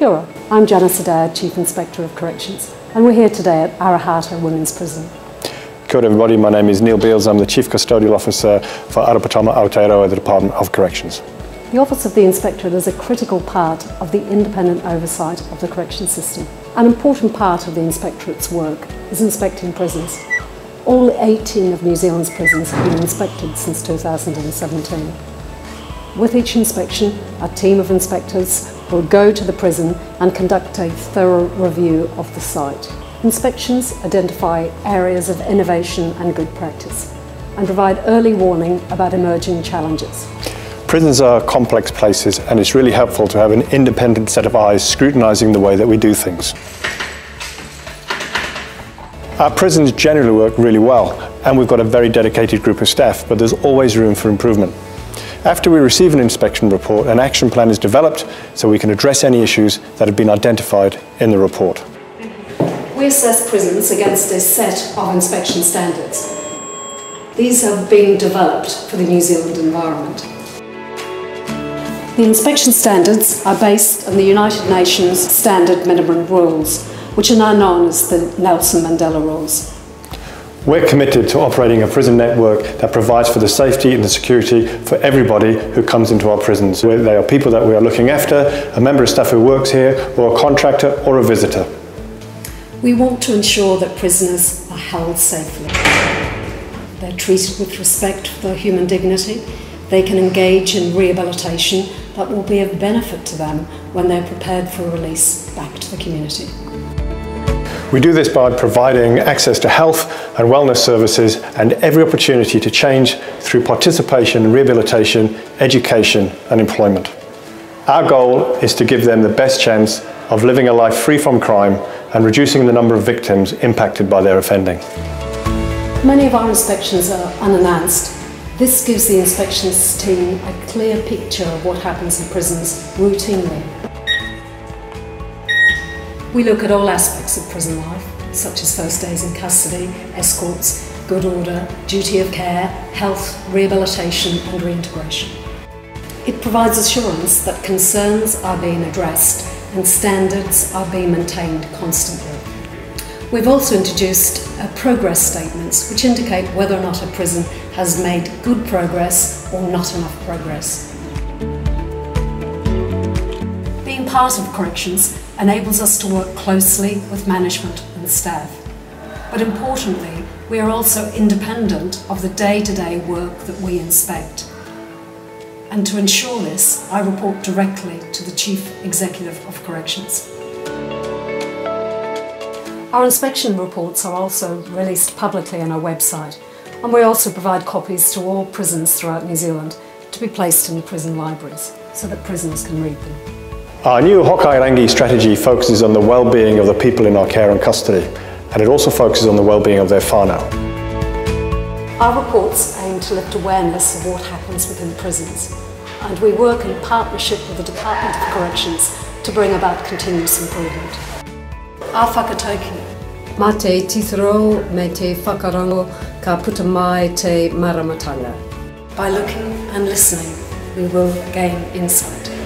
Kia ora. I'm Janice Adair, Chief Inspector of Corrections, and we're here today at Arohata Women's Prison. Kia ora everybody, my name is Neil Beales. I'm the Chief Custodial Officer for Ara Poutama Aotearoa, the Department of Corrections. The Office of the Inspectorate is a critical part of the independent oversight of the correction system. An important part of the Inspectorate's work is inspecting prisons. All 18 of New Zealand's prisons have been inspected since 2017. With each inspection, a team of inspectors will go to the prison and conduct a thorough review of the site. Inspections identify areas of innovation and good practice and provide early warning about emerging challenges. Prisons are complex places and it's really helpful to have an independent set of eyes scrutinising the way that we do things. Our prisons generally work really well and we've got a very dedicated group of staff, but there's always room for improvement. After we receive an inspection report, an action plan is developed so we can address any issues that have been identified in the report. We assess prisons against a set of inspection standards. These have been developed for the New Zealand environment. The inspection standards are based on the United Nations Standard Minimum Rules, which are now known as the Nelson Mandela Rules. We're committed to operating a prison network that provides for the safety and the security for everybody who comes into our prisons, whether they are people that we are looking after, a member of staff who works here, or a contractor or a visitor. We want to ensure that prisoners are held safely. They're treated with respect for their human dignity. They can engage in rehabilitation that will be of benefit to them when they're prepared for release back to the community. We do this by providing access to health and wellness services and every opportunity to change through participation rehabilitation, education and employment. Our goal is to give them the best chance of living a life free from crime and reducing the number of victims impacted by their offending. Many of our inspections are unannounced. This gives the inspections team a clear picture of what happens in prisons routinely. We look at all aspects of prison life, such as first days in custody, escorts, good order, duty of care, health, rehabilitation and reintegration. It provides assurance that concerns are being addressed and standards are being maintained constantly. We've also introduced progress statements which indicate whether or not a prison has made good progress or not enough progress. Being part of corrections enables us to work closely with management and staff. But importantly, we are also independent of the day-to-day -day work that we inspect. And to ensure this, I report directly to the Chief Executive of Corrections. Our inspection reports are also released publicly on our website, and we also provide copies to all prisons throughout New Zealand to be placed in the prison libraries so that prisoners can read them. Our new Hokai Rangi strategy focuses on the well-being of the people in our care and custody, and it also focuses on the well-being of their whānau. Our reports aim to lift awareness of what happens within prisons, and we work in partnership with the Department of Corrections to bring about continuous improvement. Our whakatauki. Mā te titiro me te whakarongo ka puta mai te maramatanga. By looking and listening, we will gain insight.